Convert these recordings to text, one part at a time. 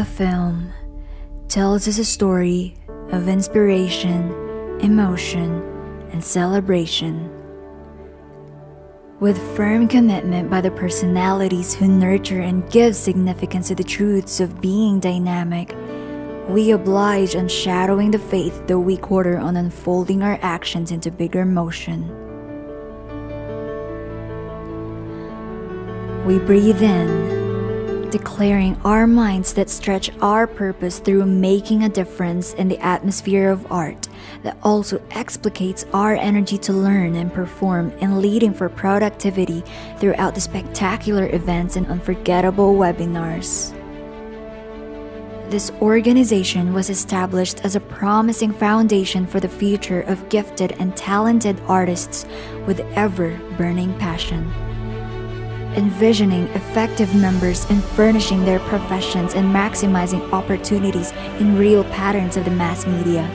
A film tells us a story of inspiration, emotion, and celebration. With firm commitment by the personalities who nurture and give significance to the truths of being dynamic, we oblige on shadowing the faith that we quarter on unfolding our actions into bigger motion. We breathe in, declaring our minds that stretch our purpose through making a difference in the atmosphere of art that also explicates our energy to learn and perform and leading for productivity throughout the spectacular events and unforgettable webinars. This organization was established as a promising foundation for the future of gifted and talented artists with ever burning passion. Envisioning effective members in furnishing their professions and maximizing opportunities in real patterns of the mass media.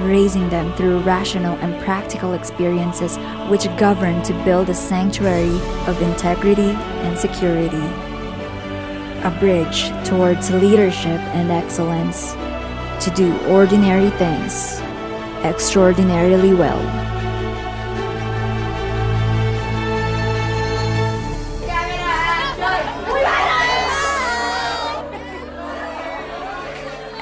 Raising them through rational and practical experiences which govern to build a sanctuary of integrity and security a bridge towards leadership and excellence, to do ordinary things extraordinarily well.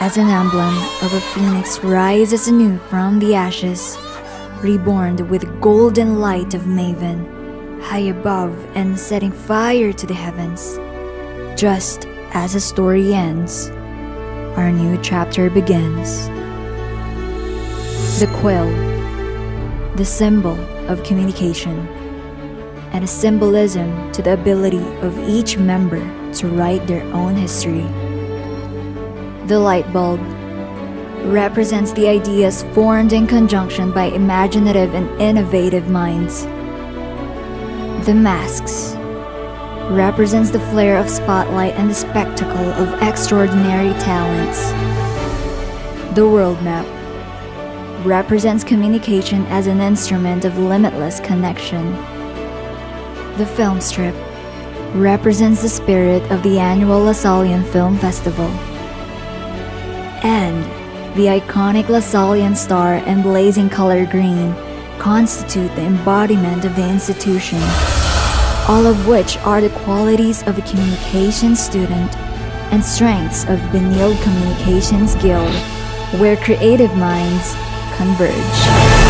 As an emblem of a phoenix rises anew from the ashes, reborn with golden light of Maven, high above and setting fire to the heavens. Just as a story ends, our new chapter begins. The quill, the symbol of communication, and a symbolism to the ability of each member to write their own history. The light bulb represents the ideas formed in conjunction by imaginative and innovative minds. The masks represents the flare of spotlight and the spectacle of extraordinary talents. The world map represents communication as an instrument of limitless connection. The film strip represents the spirit of the annual Lasallian Film Festival. And the iconic Lasallian star and blazing color green constitute the embodiment of the institution all of which are the qualities of a communication student and strengths of Benilde Communications Guild, where creative minds converge.